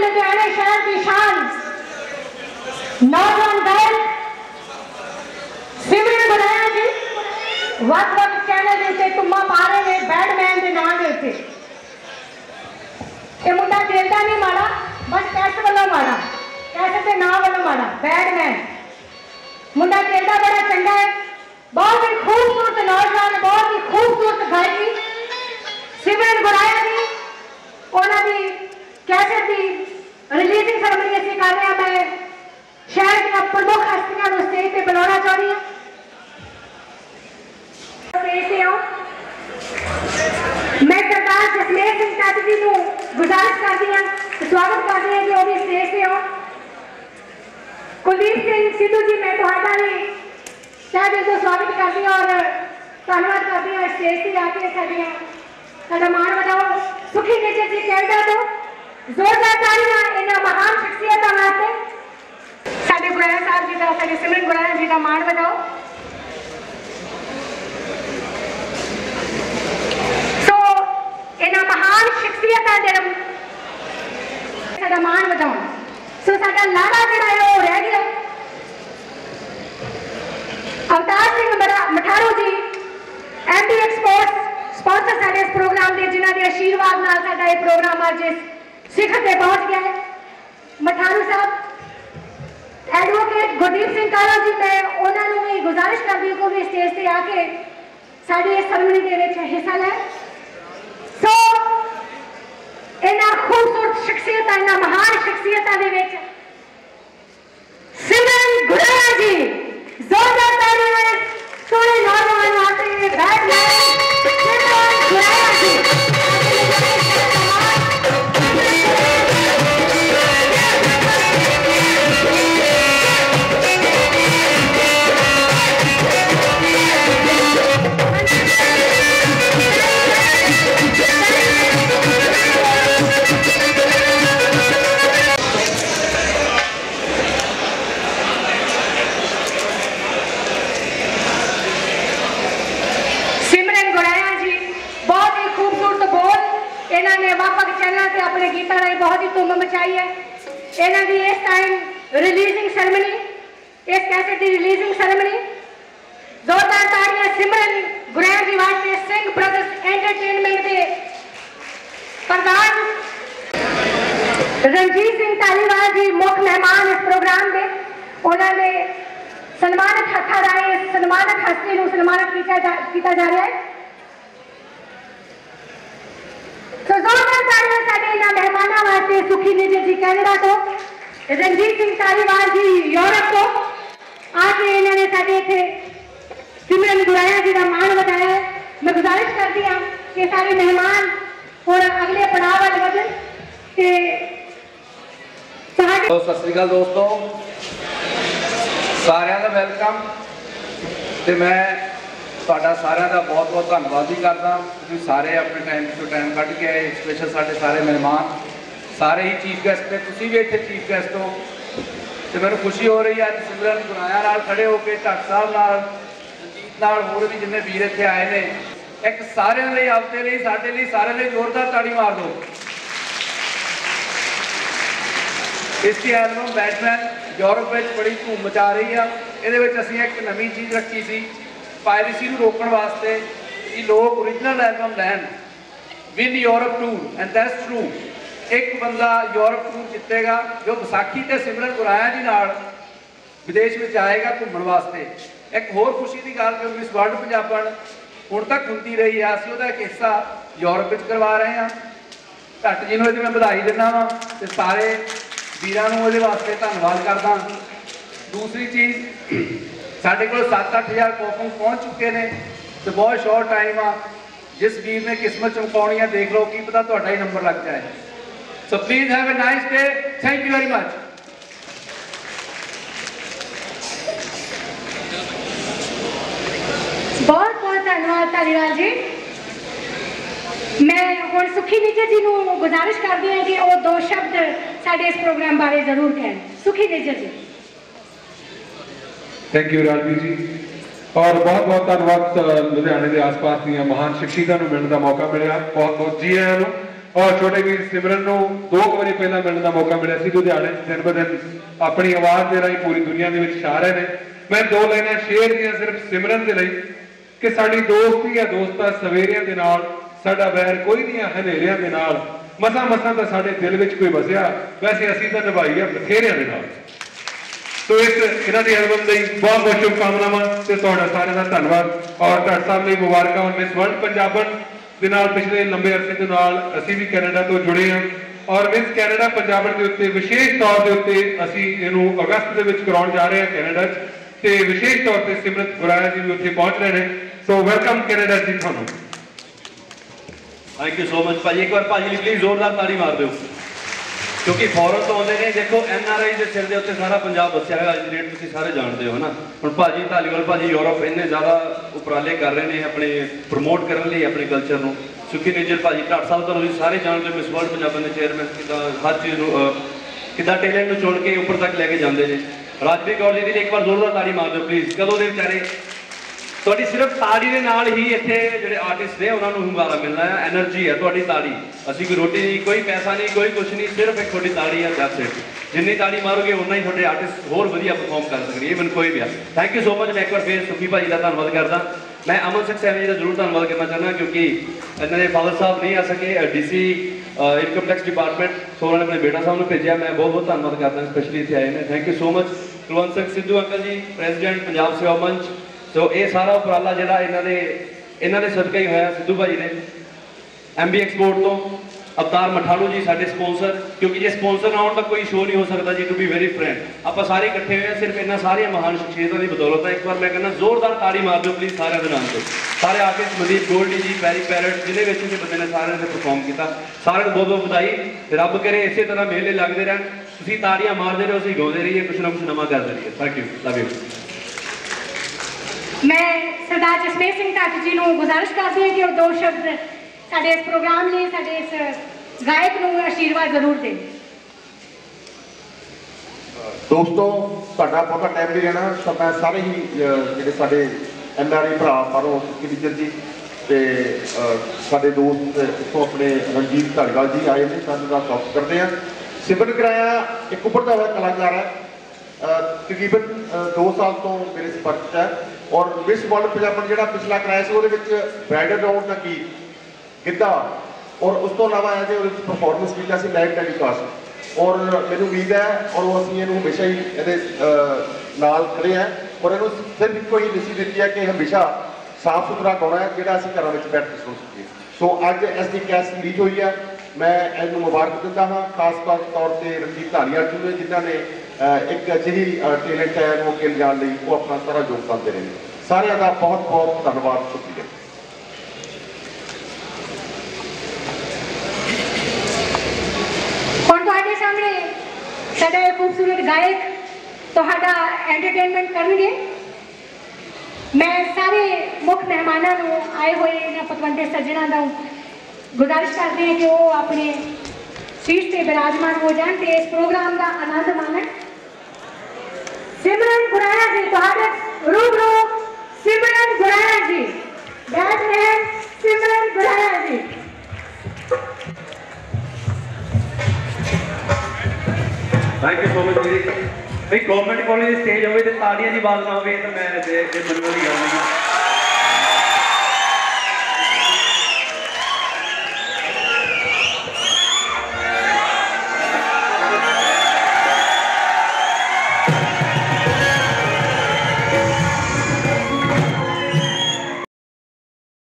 ਲੁਧਿਆਣੇ ਸ਼ਹਿਰ ਦੀ ਸ਼ਾਨ। ਨੌਜਵਾਨ ਗਾਇਕ, ਸਿਮਰਨ ਗੁਰਾਇਆ ਜੀ। ਵੱਖ ਵੱਖ ਚੈਨਲ ਦੇ ਉੱਤੇ ਟੁੰਮਾ ਪਾ ਰਹੇ ਨੇ ਬੈਡਮੈਨ ਦੇ ਨਾਂ ਦੇ ਉੱਤੇ। ਇਹ ਮੁੰਡਾ ਖੇਲਦਾ ਨਹੀਂ ਮਾੜਾ, ਬਸ ਕੈਸਟ ਵੱਲੋਂ ਮਾੜਾ ਕੈਸਟ ਦੇ ਨਾਂ ਵੱਲੋਂ ਮਾੜਾ ਬੈਡਮੈਨ ਮੁੰਡਾ ਖੇਲਦਾ ਬੜਾ ਚੰਗਾ ਹੈ ਬਹੁਤ ਹੀ ਖੂਬਸੂਰਤ ਨੌਜਵਾਨ ਬਹੁਤ ਹੀ ਖੂਬਸੂਰਤ ਗਾਇਕੀ ਸਿਮਰਨ ਗੁਰਾਇਆ ਜੀ ਉਹਨਾਂ ਦੀ ਕੈਸਟ ਦੀ ਰਿਲੀਜ਼ਿੰਗ ਸਰਮਨੀ ਅਸੀਂ ਕਰ ਰਹੇ ਹਾਂ ਮੈਂ ਸ਼ਹਿਰ ਦੀਆਂ ਪ੍ਰਮੁੱਖ ਹਸਤੀਆਂ ਨੂੰ ਸਟੇਜ ਤੇ ਬੁਲਾਉਣਾ ਚਾਹੁੰਦੀ ਹਾਂ ਸਟੇਜ ਤੇ ਆਓ ਮੈਂ ਸਰਦਾਰ ਜਸਮੇਰ ਸਿੰਘ ਚਾਚੀ ਜੀ ਨੂੰ ਗੁਜ਼ਾਰਿਸ਼ ਕਰਦੀ ਹਾਂ ਕਿ ਸਵਾਗਤ ਕਰਦੀ ਹਾਂ ਕਿ ਉਹ ਵੀ ਸਟੇਜ ਤੇ ਆਓ ਕੁਲਦੀਪ ਸਿੰਘ ਸਿੱਧੂ ਜੀ, ਮੈਂ ਤੁਹਾਡਾ ਵੀ ਤਹਿ ਦਿਲ ਤੋਂ ਸਵਾਗਤ ਕਰਦੀ ਹਾਂ ਔਰ ਧੰਨਵਾਦ ਕਰਦੀ ਹਾਂ ਸਟੇਜ ਤੇ ਆ ਕੇ ਸਾਡੀਆਂ ਸਾਡਾ ਮਾਣ ਵਧਾਓ। ਸੁਖੀ ਨੇਜਰ ਜੀ, ਕੈਨੇਡਾ ਤੋਂ। ਜ਼ੋਰਦਾਰ ਤਾੜੀਆਂ, ਇਹਨਾਂ ਮਹਾਨ ਸ਼ਖਸੀਅਤਾਂ ਵਾਸਤੇ। ਸਾਡੇ ਗੁਰਾਇਆ ਸਾਹਿਬ ਜੀ ਦਾ ਸਾਡੇ ਸਿਮਰਨ ਗੁਰਾਇਆ ਜੀ ਦਾ ਮਾਣ ਵਧਾਓ ਸੋ ਇਹਨਾਂ ਮਹਾਨ ਸ਼ਖਸੀਅਤਾਂ ਦੇ ਸਾਡਾ ਮਾਣ ਵਧਾਉਣ ਸੋ ਸਾਡਾ ਲਾੜਾ ਜਿਹੜਾ ਹੈ ਉਹ ਰਹਿ ਗਿਆ ਅਵਤਾਰ ਸਿੰਘ ਮਰਾ- ਮਠਾਰੂ ਜੀ ਐਮਡੀ ਐਕਸਪੋਰਟਸ ਸਪਾਂਸਰ ਸਾਡੇ ਇਸ ਪ੍ਰੋਗਰਾਮ ਦੇ ਆਸ਼ੀਰਵਾਦ ਨਾਲ ਸਾਡਾ ਇਹ ਪ੍ਰੋਗਰਾਮ ਅੱਜ ਇਸ ਤੇ ਪਹੁੰਚ ਗਿਆ ਹੈ। ਮਠਾਰੂ ਸਾਹਿਬ ਐਡਵੋਕੇਟ ਗੁਰਦੀਪ ਸਿੰਘ ਕਾਲਾ ਜੀ, ਮੈਂ ਉਹਨਾਂ ਨੂੰ ਵੀ ਗੁਜ਼ਾਰਿਸ਼ ਕਰਦੀ ਹਾਂ ਕਿ ਸਟੇਜ ਤੇ ਆ ਕੇ ਸਾਡੀ ਇਸ ਸਰਮਨੀ ਦੇ ਵਿੱਚ ਹਿੱਸਾ ਲੈ ਸੋ ਇਹਨਾਂ ਖੂਬਸੂਰਤ ਸ਼ਖਸੀਅਤਾਂ ਇਹਨਾਂ ਮਹਾਨ ਸ਼ਖਸੀਅਤਾਂ ਦੇ ਵਿੱਚ ਹੀ ਧੂਮ ਮਚਾਈ ਹੈ ਇਹਨਾਂ ਦੀ ਇਸ ਟਾਈਮ ਰਿਲੀਜ਼ਿੰਗ ਸੈਰੇਮਨੀ ਇਸ ਕੈਸੇਟ ਦੀ ਰਿਲੀਜ਼ਿੰਗ ਸੈਰੇਮਨੀ ਜ਼ੋਰਦਾਰ ਤਾੜੀਆਂ ਸਿਮਰਨ ਗੁਰਾਇਆ ਜੀ ਵਾਸਤੇ ਸਿੰਘ ਬ੍ਰਦਰਸ ਐਂਟਰਟੇਨਮੈਂਟ ਦੇ ਪ੍ਰਧਾਨ ਰਣਜੀਤ ਸਿੰਘ ਧਾਲੀਵਾਲ ਜੀ ਮੁੱਖ ਮਹਿਮਾਨ ਇਸ ਪ੍ਰੋਗਰਾਮ ਦੇ ਉਹਨਾਂ ਨੇ ਸਨਮਾਨਿਤ ਹੱਥਾਂ ਰਾਹੀਂ ਇਸ ਸਨਮਾਨਿਤ ਹਸਤੀ ਨੂੰ ਸਨਮਾਨਿਤ ਕੀਤਾ ਜਾ- ਕੀਤਾ ਜਾ ਰਿਹਾ ਹੈ ਸੋ ਜ਼ੋਰਦਾਰ ਤਾੜੀਆਂ ਸਾਡੇ ਇਹਨਾਂ ਮਹਿਮਾਨਾਂ ਵਾਸਤੇ ਸੁਖੀ ਨਿਜਰ ਜੀ ਕੈਨੇਡਾ ਤੋਂ ਰਣਜੀਤ ਸਿੰਘ ਧਾਲੀਵਾਲ ਜੀ ਯੂਰਪ ਤੋਂ ਆ ਕੇ ਇਹਨਾਂ ਨੇ ਸਾਡੇ ਇੱਥੇ ਸਿਮਰਨ ਗੁਰਾਇਆ ਜੀ ਦਾ ਮਾਣ ਵਧਾਇਆ ਹੈ ਮੈਂ ਗੁਜ਼ਾਰਿਸ਼ ਕਰਦੀ ਹਾਂ ਕਿ ਸਾਰੇ ਮਹਿਮਾਨ ਹੁਣ ਅਗਲੇ ਪੜਾਅ ਵੱਲ ਵਧਣ ਤੇ ਤੁਹਾਡੇ ਸੋ ਸਤਿ ਸ੍ਰੀ ਅਕਾਲ ਦੋਸਤੋ ਸਾਰਿਆਂ ਦਾ ਵੈਲਕਮ ਤੇ ਮੈਂ ਤੁਹਾਡਾ ਸਾਰਿਆਂ ਦਾ ਬਹੁਤ ਬਹੁਤ ਧੰਨਵਾਦ ਵੀ ਕਰਦਾ। ਤੁਸੀਂ ਸਾਰੇ ਆਪਣੇ ਟਾਈਮ ਤੋਂ ਟਾਈਮ ਕੱਢ ਕੇ ਆਏ ਸਪੈਸ਼ਲ ਸਾਡੇ ਸਾਰੇ ਮਹਿਮਾਨ। ਸਾਰੇ ਹੀ ਚੀਫ ਗੈਸਟ ਨੇ, ਤੁਸੀਂ ਵੀ ਇੱਥੇ ਚੀਫ ਗੈਸਟ ਹੋ। ਤੇ ਮੈਨੂੰ ਖੁਸ਼ੀ ਹੋ ਰਹੀ ਹੈ ਅੱਜ ਸਿਮਰਨ ਗੁਰਾਇਆ ਨਾਲ ਖੜੇ ਹੋ ਕੇ, ਢੱਕ ਸਾਹਿਬ ਨਾਲ, ਰਣਜੀਤ ਨਾਲ, ਹੋਰ ਵੀ ਜਿੰਨੇ ਵੀਰ ਇੱਥੇ ਆਏ ਨੇ। ਇੱਕ ਸਾਰਿਆਂ ਲਈ, ਆਪਦੇ ਲਈ, ਸਾਡੇ ਲਈ, ਸਾਰਿਆਂ ਲਈ ਜ਼ੋਰਦਾਰ ਤਾੜੀ ਮਾਰ ਦਿਓ। ਇਸ ਦੀ ਐਲਬਮ ਬੈਟਮੈਨ ਯੂਰਪ ਵਿੱਚ ਬੜੀ ਧੂਮ ਮਚਾ ਰਹੀ ਆ। ਇਹਦੇ ਵਿੱਚ ਅਸੀਂ ਇੱਕ ਨਵੀਂ ਚੀਜ਼ ਰੱਖੀ ਸੀ। ਪਾਇਰੇਸੀ ਨੂੰ ਰੋਕਣ ਵਾਸਤੇ ਕਿ ਲੋਕ origignal ਐਲਬਮ ਲੈਣ win Europe tour and that's true ਇੱਕ ਬੰਦਾ ਯੂਰਪ ਟੂਰ ਜਿੱਤੇਗਾ, ਜੋ ਵਿਸਾਖੀ ਤੇ ਸਿਮਰਨ ਗੁਰਾਇਆ ਜੀ ਨਾਲ ਵਿਦੇਸ਼ ਵਿੱਚ ਆਏਗਾ ਘੁੰਮਣ ਵਾਸਤੇ। ਇੱਕ ਹੋਰ ਖੁਸ਼ੀ ਦੀ ਗੱਲ ਕਿ ਮਿਸ ਵਰਲਡ ਪੰਜਾਬਣ ਹੁਣ ਤੱਕ ਹੁੰਦੀ ਰਹੀ ਆ, ਅਸੀਂ ਉਹਦਾ ਇੱਕ ਹਿੱਸਾ ਯੂਰਪ ਵਿੱਚ ਕਰਵਾ ਰਹੇ ਹਾਂ। ਘੱਟ ਜੀ ਨੂੰ ਇਹਦੀ ਮੈਂ ਵਧਾਈ ਦਿੰਦਾ ਵਾਂ ਤੇ ਸਾਰੇ ਵੀਰਾਂ ਨੂੰ ਇਹਦੇ ਵਾਸਤੇ ਧੰਨਵਾਦ ਕਰਦਾ। ਦੂਸਰੀ ਚੀਜ਼ ਸਾਡੇ ਕੋਲ 7-8000 ਕੋਪਨ ਪਹੁੰਚ ਚੁੱਕੇ ਨੇ ਤੇ ਬਹੁਤ ਸ਼ਾਰਟ ਟਾਈਮ ਆ। ਜਿਸ ਵੀਰ ਨੇ ਕਿਸਮਤ ਚਮਕਾਉਣੀ ਆ ਦੇਖ ਲਓ ਕੀ ਪਤਾ ਤੁਹਾਡਾ ਹੀ ਨੰਬਰ ਲੱਗ ਜਾਏ। So please have a nice day thank you very much ਬਹੁਤ ਬਹੁਤ ਧੰਨਵਾਦ ਧਾਲੀਵਾਲ ਜੀ ਮੈਂ ਹੁਣ ਸੁਖੀ ਨਿਜਰ ਜੀ ਨੂੰ ਗੁਜ਼ਾਰਿਸ਼ ਕਰਦੀ ਹਾਂ ਕਿ ਉਹ ਦੋ ਸ਼ਬਦ ਸਾਡੇ ਇਸ ਪ੍ਰੋਗਰਾਮ ਬਾਰੇ ਜ਼ਰੂਰ ਕਹਿਣ ਸੁਖੀ ਨਿਜਰ ਜੀ ਥੈਂਕ ਯੂ ਰਾਜਵੀਰ ਜੀ ਔਰ ਬਹੁਤ ਬਹੁਤ ਧੰਨਵਾਦ ਲੁਧਿਆਣੇ ਦੇ ਆਸ-ਪਾਸ ਦੀਆਂ ਮਹਾਨ ਸ਼ਖਸੀਅਤਾਂ ਨੂੰ ਮਿਲਣ ਦਾ ਮੌਕਾ ਮਿਲਿਆ। ਬਹੁਤ ਬਹੁਤ ਜੀ ਆਇਆਂ ਨੂੰ। ਔਰ ਛੋਟੇ ਵੀਰ ਸਿਮਰਨ ਨੂੰ ਦੋ ਕੁ ਵਾਰੀ ਪਹਿਲਾਂ ਮਿਲਣ ਦਾ ਮੌਕਾ ਮਿਲਿਆ ਸੀ ਲੁਧਿਆਣੇ ਦਿਨ ਬ ਦਿਨ ਆਪਣੀ ਆਵਾਜ਼ ਦੇ ਰਾਹੀਂ ਪੂਰੀ ਦੁਨੀਆ ਦੇ ਵਿੱਚ ਛਾ ਰਹੇ ਨੇ। ਮੈਂ ਦੋ ਲਾਈਨਾਂ ਸ਼ੇਅਰ ਦੀਆਂ ਸਿਰਫ ਸਿਮਰਨ ਦੇ ਲਈ ਕਿ ਸਾਡੀ ਦੋਸਤੀ ਹੈ ਦੋਸਤਾ ਸਵੇਰਿਆਂ ਦੇ ਨਾਲ, ਸਾਡਾ ਵੈਰ ਕੋਈ ਨਹੀਂ ਹੈ ਹਨੇਰਿਆਂ ਦੇ ਨਾਲ। ਮਸਾਂ ਮਸਾਂ ਤਾਂ ਸਾਡੇ ਦਿਲ ਵਿੱਚ ਕੋਈ ਵਸਿਆ। ਵੈਸੇ ਅਸੀਂ ਤਾਂ ਨਿਭਾਈ ਆ ਬਥੇਰਿਆਂ ਦੇ ਨਾਲ। ਸੋ ਇਸ ਇਹਨਾਂ ਦੀ ਐਲਬਮ ਲਈ ਬਹੁਤ ਬਹੁਤ ਸ਼ੁਭਕਾਮਨਾਵਾਂ ਤੇ ਤੁਹਾਡਾ ਸਾਰਿਆਂ ਦਾ ਧੰਨਵਾਦ। ਔਰ ਤੁਹਾਡੇ ਸਾਹਿਬ ਲਈ ਮੁਬਾਰਕਾਂ ਔਰ ਮਿਸ ਵਰਲਡ ਪੰਜਾਬਣ ਦੇ ਨਾਲ ਪਿਛਲੇ ਲੰਬੇ ਅਰਸੇ ਦੇ ਨਾਲ ਅਸੀਂ ਵੀ ਕੈਨੇਡਾ ਤੋਂ ਜੁੜੇ ਹਾਂ। ਔਰ ਮਿਸ ਕੈਨੇਡਾ ਪੰਜਾਬਣ ਦੇ ਉੱਤੇ ਵਿਸ਼ੇਸ਼ ਤੌਰ ਦੇ ਉੱਤੇ ਅਸੀਂ ਇਹਨੂੰ ਅਗਸਤ ਦੇ ਵਿੱਚ ਕਰਾਉਣ ਜਾ ਰਹੇ ਹਾਂ ਕੈਨੇਡਾ 'ਚ। ਤੇ ਵਿਸ਼ੇਸ਼ ਤੌਰ ਤੇ ਸਿਮਰਤ ਗੁਰਾਇਆ ਜੀ ਵੀ ਉੱਥੇ ਪਹੁੰਚ ਰਹੇ ਨੇ। ਸੋ ਵੈਲਕਮ ਕੈਨੇਡਾ ਜੀ ਤੁਹਾਨੂੰ। ਥੈਂਕ ਯੂ ਸੋ ਮਚ ਭਾਜੀ, ਇੱਕ ਵਾਰ ਭਾਜੀ ਲਈ ਪਲੀਜ਼ ਜ਼ੋਰਦਾਰ ਤਾੜੀ ਮਾਰ ਦਿਓ। ਕਿਉਂਕਿ ਫੋਰਨ ਤੋਂ ਆਉਂਦੇ ਨੇ ਦੇਖੋ ਐਨ ਆਰ ਆਈ ਦੇ ਸਿਰ ਦੇ ਉੱਤੇ ਸਾਰਾ ਪੰਜਾਬ ਵਸਿਆ ਹੋਇਆ ਅੱਜ ਦੀ ਡੇਟ ਤੁਸੀਂ ਸਾਰੇ ਜਾਣਦੇ ਹੋ ਨਾ। ਹੁਣ ਭਾਜੀ ਧਾਲੀਵਾਲ ਭਾਜੀ ਯੂਰਪ ਇੰਨੇ ਜ਼ਿਆਦਾ ਉਪਰਾਲੇ ਕਰ ਰਹੇ ਨੇ ਆਪਣੇ ਪ੍ਰਮੋਟ ਕਰਨ ਲਈ ਆਪਣੇ ਕਲਚਰ ਨੂੰ। ਸੁਖੀ ਨੇਜਰ ਭਾਜੀ ਢਾਟ ਸਾਹਿਬ ਤੁਹਾਨੂੰ ਤੁਸੀਂ ਸਾਰੇ ਜਾਣਦੇ ਹੋ ਮਿਸ ਵਰਲਡ ਪੰਜਾਬਨ ਦੇ ਚੇਅਰਮੈਨ ਕਿਦਾਂ ਹਰ ਚੀਜ਼ ਨੂੰ ਅਹ, ਕਿੱਦਾਂ ਟੈਲੈਂਟ ਨੂੰ ਚੁਣ ਕੇ ਉੱਪਰ ਤੱਕ ਲੈ ਕੇ ਜਾਂਦੇ ਨੇ। ਰਾਜਵੀਰ ਕੌਰ ਜੀ ਦੀ ਇੱਕ ਵਾਰ ਜ਼ੋਰਦਾਰ ਤਾੜੀ ਮਾਰ ਦਿਓ ਪਲੀਜ਼ ਕਦੋਂ ਦੇ ਵਿਚਾਰੇ? ਤੁਹਾਡੀ ਸਿਰਫ ਤਾੜੀ ਦੇ ਨਾਲ ਹੀ ਇੱਥੇ ਜਿਹੜੇ ਆਰਟਿਸਟ ਨੇ, ਉਹਨਾਂ ਨੂੰ ਹੁੰਗਾਰਾ ਮਿਲਣਾ ਹੈ એનર્ਜੀ ਹੈ ਤੁਹਾਡੀ ਤਾੜੀ। ਅਸੀਂ ਕੋਈ ਰੋਟੀ ਨਹੀਂ, ਕੋਈ ਪੈਸਾ ਨਹੀਂ, ਕੋਈ ਕੁਝ ਨਹੀਂ, ਸਿਰਫ ਇੱਕ ਤੁਹਾਡੀ ਤਾੜੀ ਹੈ ਦੈਟਸ ਇਟ ਜਿੰਨੀ ਤਾੜੀ ਮਾਰੋਗੇ ਉਨਾ ਹੀ ਤੁਹਾਡੇ ਆਰਟਿਸਟ ਹੋਰ ਵਧੀਆ ਪਰਫਾਰਮ ਕਰ ਸਕਣਗੇ ਇਵਨ ਕੋਈ ਵੀ ਆ ਥੈਂਕ ਯੂ ਸੋ ਮਚ ਮੈਂ ਇੱਕ ਵਾਰ ਫੇਰ ਸੁਖੀ ਭਾਈ ਦਾ ਧੰਨਵਾਦ ਕਰਦਾ। ਮੈਂ ਅਮਨ ਸਿੰਘ ਸਹਿਬ ਜੀ ਦਾ ਜ਼ਰੂਰ ਧੰਨਵਾਦ ਕਰਨਾ ਚਾਹੁੰਦਾ, ਕਿਉਂਕਿ ਇਹਨਾਂ ਦੇ ਫਾਦਰ ਸਾਹਿਬ ਨਹੀਂ ਆ ਸਕੇ DC income tax department so ਉਹਨਾਂ ਨੇ ਆਪਣੇ ਬੇਟਾ ਸਾਹਿਬ ਨੂੰ ਭੇਜਿਆ, ਮੈਂ ਬਹੁਤ ਬਹੁਤ ਧੰਨਵਾਦ ਕਰਦਾ ਸਪੈਸ਼ਲੀ ਇੱਥੇ ਆਏ ਨੇ। Thank you so much Kulwant Singh Sidhu uncle ji president Punjab Seva Manch so ਇਹ ਸਾਰਾ ਉਪਰਾਲਾ ਜਿਹੜਾ ਇਹਨਾਂ ਦੇ ਇਹਨਾਂ ਦੇ ਸਦਕਾ ਹੀ ਹੋਇਆ ਸਿੱਧੂ ਭਾਜੀ ਨੇ। ਐਮਬੀ ਐਕਸਪੋਰਟ ਤੋਂ ਅਵਤਾਰ ਮਠਾਲੂ ਜੀ ਸਾਡੇ ਸਪਾਂਸਰ ਕਿਉਂਕਿ ਜੇ ਸਪਾਂਸਰ ਨਾ ਹੋਣ ਤਾਂ ਕੋਈ ਸ਼ੋਅ ਨਹੀਂ ਹੋ ਸਕਦਾ ਜੀ ਟੂ ਬੀ ਵੈਰੀ ਫਰੈਂਡ ਆਪਾਂ ਸਾਰੇ ਇਕੱਠੇ ਹੋਏ ਹਾਂ ਸਿਰਫ ਇਹਨਾਂ ਸਾਰੀਆਂ ਮਹਾਨ ਸ਼ਖਸੀਅਤਾਂ ਦੀ ਬਦੌਲਤ ਹੈ ਇੱਕ ਵਾਰ ਮੈਂ ਕਹਿੰਦਾ, ਜ਼ੋਰਦਾਰ ਤਾੜੀ ਮਾਰ ਦਿਓ ਪਲੀਜ਼ ਸਾਰਿਆਂ ਦੇ ਨਾਮ ਤੇ। ਸਾਰੇ ਆਰਟਿਸਟ ਮਨਦੀਪ ਗੋਲਡੀ ਜੀ ਪੈਰੀ ਪੈਰਟ ਜਿਹਦੇ ਵਿੱਚ ਵੀ ਬੰਦੇ ਨੇ ਸਾਰਿਆਂ ਨੇ ਪਰਫਾਰਮ ਕੀਤਾ। ਸਾਰਿਆਂ ਨੂੰ ਬਹੁਤ ਬਹੁਤ ਵਧਾਈ। ਰੱਬ ਕਰੇ ਇਸੇ ਤਰ੍ਹਾਂ ਮੇਲੇ ਲੱਗਦੇ ਰਹਿਣ। ਤੁਸੀਂ ਤਾੜੀਆਂ ਮਾਰਦੇ ਰਹੋ, ਅਸੀਂ ਗਾਉਂਦੇ ਰਹੀਏ, ਕੁਛ ਨਾ ਕੁਛ ਨਵਾਂ ਕਰਦੇ ਰਹੀਏ। ਥੈਂਕ ਯੂ ਲਵ ਯੂ ਮੈਂ ਸਰਦਾਰ ਜਸਮੇਰ ਸਿੰਘ ਢੱਟ ਜੀ ਨੂੰ ਗੁਜ਼ਾਰਿਸ਼ ਕਰਦੀ ਹਾਂ ਕਿ ਉਹ ਦੋ ਸ਼ਬਦ ਸਾਡੇ ਇਸ ਪ੍ਰੋਗਰਾਮ ਲਈ ਸਾਡੇ ਇਸ ਗਾਇਕ ਨੂੰ ਆਸ਼ੀਰਵਾਦ ਜ਼ਰੂਰ ਦੇਣ। ਦੋਸਤੋ ਤੁਹਾਡਾ ਬਹੁਤਾ ਟਾਈਮ ਨਹੀਂ ਰਹਿਣਾ ਤਾਂ ਮੈਂ ਸਾਰੇ ਹੀ ਅਹ, ਜਿਹੜੇ ਸਾਡੇ ਐਨਆਰਆਈ ਭਰਾ ਪਰੋਂ ਕਿਰਿਜਨ ਜੀ ਤੇ ਸਾਡੇ ਦੋਸਤ ਇੱਥੋਂ ਆਪਣੇ ਰਣਜੀਤ ਧੜਗਾਲ ਜੀ ਆਏ ਨੇ। ਸਾਨੂੰ ਦਾ ਸਵਾਗਤ ਕਰਦੇ ਆ ਸਿਮਰਨ ਕਰਾਇਆ ਇੱਕ ਉੱਭਰਦਾ ਹੋਇਆ ਕਲਾਕਾਰ ਹੈ। ਤਕਰੀਬਨ 2 ਸਾਲ ਤੋਂ ਮੇਰੇ ਸੰਪਰਕ 'ਚ ਹੈ। ਔਰ ਮਿਸ ਵਰਲਡ ਪੰਜਾਬਣ ਜਿਹੜਾ ਪਿਛਲਾ ਕਰਾਇਆ ਸੀ, ਉਹਦੇ ਵਿੱਚ ਬ੍ਰਾਈਡਲ ਰਾਉਂਡ ਦਾ ਕੀ ਗਿੱਧਾ? ਔਰ ਉਸ ਤੋਂ ਇਲਾਵਾ ਇਹਦੇ ਉਹਦੇ ਵਿੱਚ ਪਰਫਾਰਮੈਂਸ ਕੀਤਾ ਸੀ ਲਾਈਵ ਟੈਲੀਕਾਸਟ ਔਰ ਮੈਨੂੰ ਉਮੀਦ ਹੈ, ਔਰ ਉਹ ਅਸੀਂ ਇਹਨੂੰ ਹਮੇਸ਼ਾ ਹੀ ਇਹਦੇ ਨਾਲ ਖੜੇ ਆ ਔਰ ਇਹਨੂੰ ਸਿਰਫ ਇੱਕੋ ਹੀ ਨਿਸ਼ਚਿਤ ਦਿੱਤੀ ਹੈ ਕਿ ਹਮੇਸ਼ਾ ਸਾਫ਼ ਸੁਥਰਾ ਗਾਉਣਾ ਹੈ, ਜਿਹੜਾ ਅਸੀਂ ਘਰਾਂ ਵਿੱਚ ਬੈਠ ਕੇ ਸੁਣ ਸਕੀਏ। ਸੋ ਅੱਜ ਇਸ ਦੀ ਕੈਸ ਰਿਲੀਜ਼ ਹੋਈ ਹੈ। ਮੈਂ ਇਹਨੂੰ ਮੁਬਾਰਕ ਦਿੰਦਾ ਹਾਂ, ਖਾਸ ਤੌਰ ਤੌਰ ਤੇ ਰਣਜੀਤ ਧਾਲੀਆ ਜੀ ਨੂੰ, ਜਿਨ੍ਹਾਂ ਨੇ ਇੱਕ ਅਜਿਹੀ ਟੈਲੈਂਟ ਹੈ ਨੂੰ ਅੱਗੇ ਲਿਜਾਣ ਲਈ ਉਹ ਆਪਣਾ ਸਾਰਾ ਯੋਗਦਾਨ ਦੇ ਰਹੇ ਨੇ। ਸਾਰਿਆਂ ਦਾ ਬਹੁਤ ਬਹੁਤ ਧੰਨਵਾਦ, ਸ਼ੁਕਰੀਆ। ਹੁਣ ਤੁਹਾਡੇ ਸਾਹਮਣੇ ਸਾਡਾ ਇਹ ਖੂਬਸੂਰਤ ਗਾਇਕ ਤੁਹਾਡਾ ਐਂਟਰਟੇਨਮੈਂਟ ਕਰਨਗੇ। ਮੈਂ ਸਾਰੇ ਮੁੱਖ ਮਹਿਮਾਨਾਂ ਨੂੰ ਆਏ ਹੋਏ ਇਹਨਾਂ ਪਤਵੰਤੇ ਸੱਜਣਾਂ ਦਾ ਗੁਜ਼ਾਰਿਸ਼ ਕਰਦੇ ਹਾਂ ਕਿ ਉਹ ਆਪਣੇ ਸੀਟ ਤੇ ਬਿਰਾਜਮਾਨ ਹੋ ਜਾਣ ਤੇ ਇਸ ਪ੍ਰੋਗਰਾਮ ਦਾ ਆਨੰਦ ਮਾਣਨ। ਸਿਮਰਨ ਗੁਰਾਇਆ ਜੀ, ਤੁਹਾਡੇ ਰੂਬਰੂ ਸਿਮਰਨ ਗੁਰਾਇਆ ਜੀ। ਬੈਟਮੈਨ ਸਿਮਰਨ ਗੁਰਾਇਆ ਜੀ। Thank you so much ji. ਵੀ ਗਵਰਨਮੈਂਟ ਕਾਲਜ ਦੀ ਸਟੇਜ ਹੋਵੇ ਤੇ ਤਾੜੀਆਂ ਦੀ ਆਵਾਜ਼ ਨਾ ਹੋਵੇ ਤਾਂ ਮੈਂ ਤੇ ਇਹ ਮੰਨਣ ਵਾਲੀ ਗੱਲ ਨਹੀਂ।